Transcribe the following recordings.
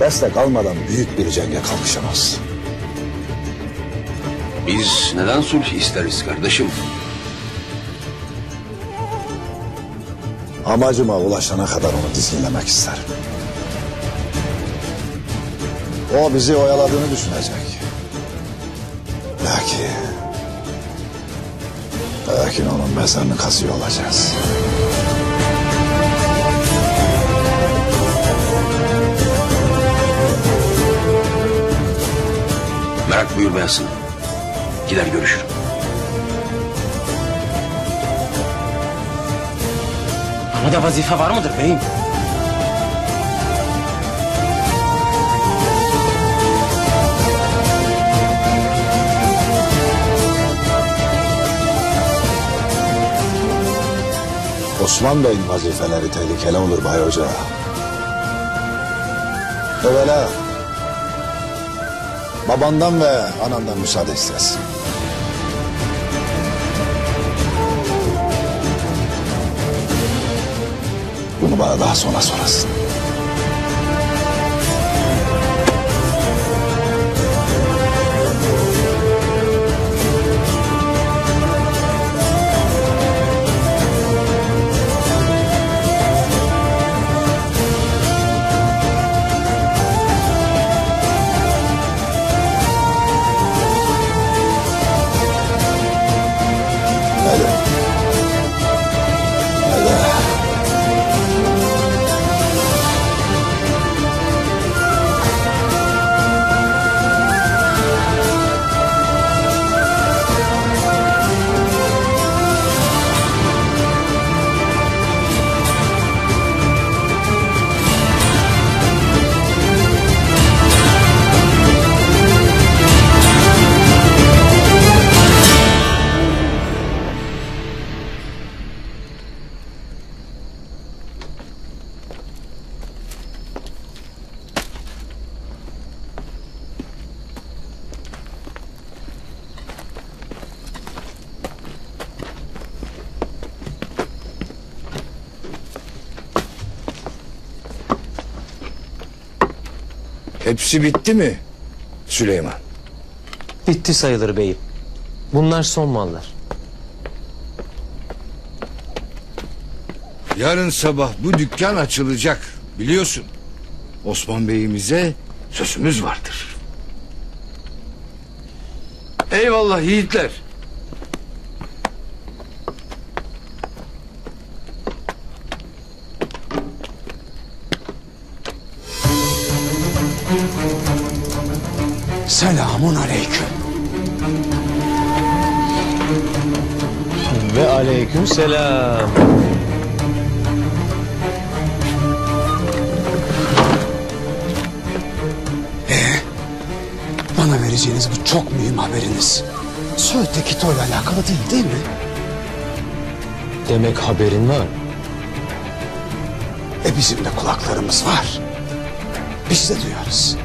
destek almadan büyük bir cenge kalkışamaz. Biz neden sulh isteriz kardeşim? Amacıma ulaşana kadar onu dizginlemek isterim. O bizi oyaladığını düşünecek. Belki... Belki onun mezarını kazıyor olacağız. Merak buyurmayasın. Gider görüşürüm. Bana da vazife var mıdır beyim? Osman Bey'in vazifeleri tehlikeli olur Bay Hoca. Evvela babandan ve anandan müsaade istersin. Bunu bana daha sonra sorarsın. Hepsi bitti mi Süleyman? Bitti sayılır beyim. Bunlar son mallar. Yarın sabah bu dükkan açılacak biliyorsun. Osman Bey'imize sözümüz vardır. Eyvallah yiğitler. Ve aleyküm selam. Bana vereceğiniz bu çok mühim haberiniz. Söğüt'te Kito ile alakalı değil değil mi? Demek haberin var. E bizim de kulaklarımız var. Biz de duyarız.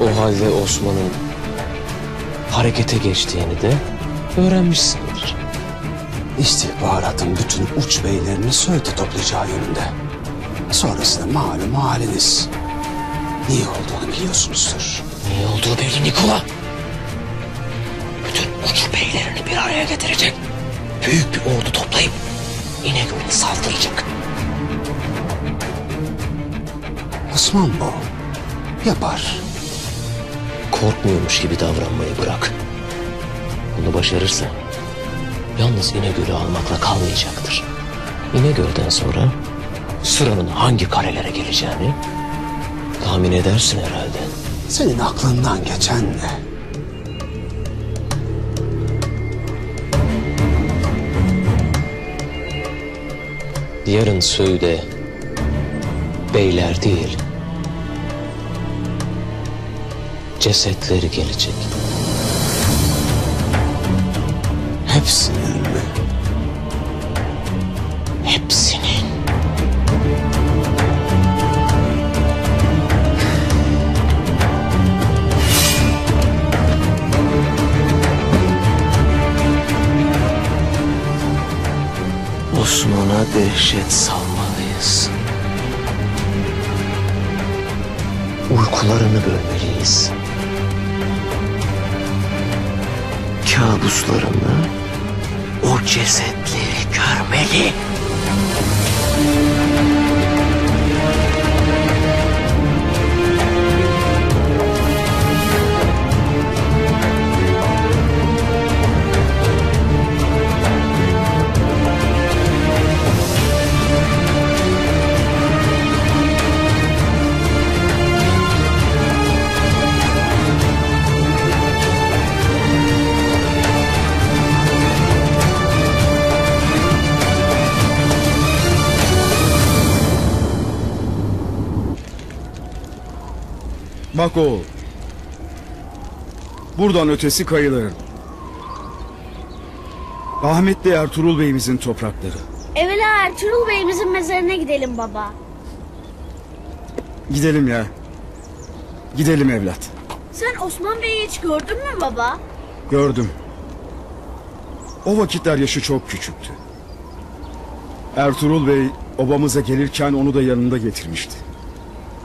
O halde Osman'ın harekete geçtiğini de öğrenmişsindir. İstihbaratın bütün uç beylerini Söğüt'e toplayacağı yönünde. Sonrasında malum haliniz. Niye olduğunu biliyorsunuzdur. Niye olduğu belli Nikola. Bütün uç beylerini bir araya getirecek. Büyük bir ordu toplayıp İnegöl'e saldıracak. Osman bu. Yapar. Korkmuyormuş gibi davranmayı bırak. Bunu başarırsa yalnız İnegöl'ü almakla kalmayacaktır. İnegöl'den sonra sıranın hangi karelere geleceğini tahmin edersin herhalde. Senin aklından geçen ne? Yarın Söğüt'e beyler değil cesetleri gelecek. Hepsinin mi? Hepsinin. Osman'a dehşet salmalıyız. Uykularını bölmeliyiz. Kabuslarını o cesetleri görmeli. Bak oğul. Buradan ötesi kayıların. Rahmetli Ertuğrul Bey'imizin toprakları. Evvela Ertuğrul Bey'imizin mezarına gidelim baba. Gidelim ya. Gidelim evlat. Sen Osman Bey'i hiç gördün mü baba? Gördüm. O vakitler yaşı çok küçüktü. Ertuğrul Bey obamıza gelirken onu da yanında getirmişti.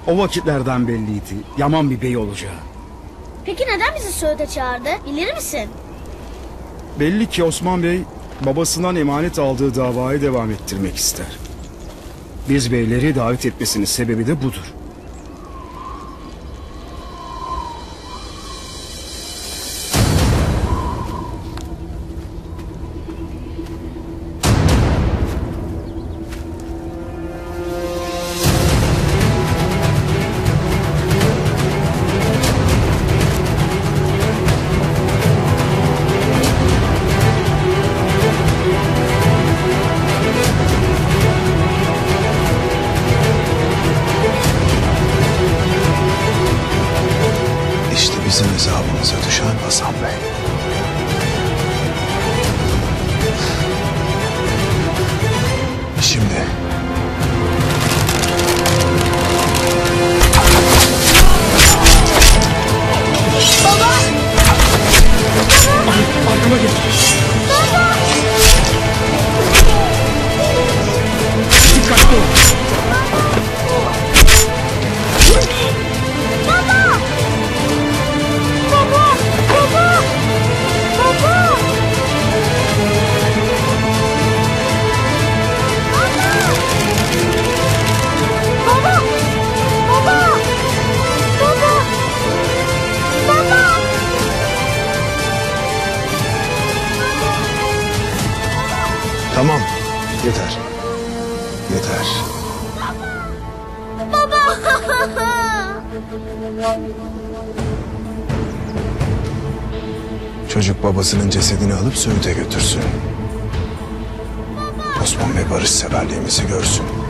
O vakitlerden belliydi. Yaman bir bey olacağı. Peki neden bizi Söğüt'e çağırdı? Bilir misin? Belli ki Osman Bey babasından emanet aldığı davayı devam ettirmek ister. Biz beyleri davet etmesinin sebebi de budur. Çocuk babasının cesedini alıp Söğüt'e götürsün. Osman Bey barışseverliğimizi görsün.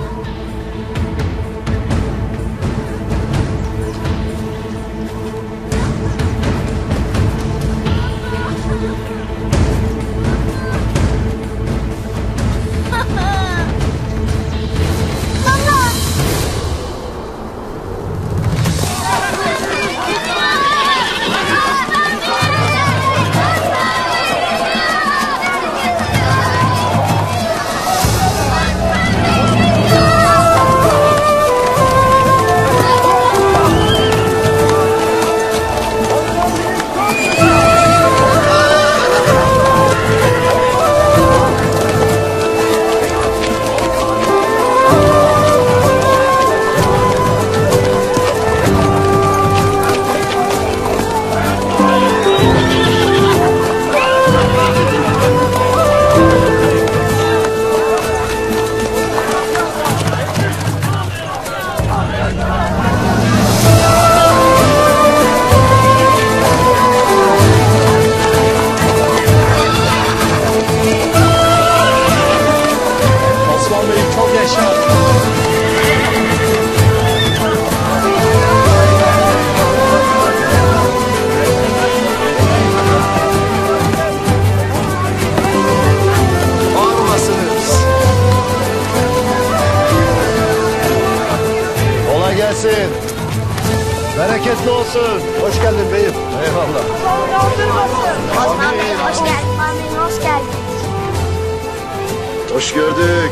Gelsin. Bereketli olsun. Hoş geldin beyim. Eyvallah. Osman Bey hoş geldin. Osman Bey hoş geldin. Hoş gördük.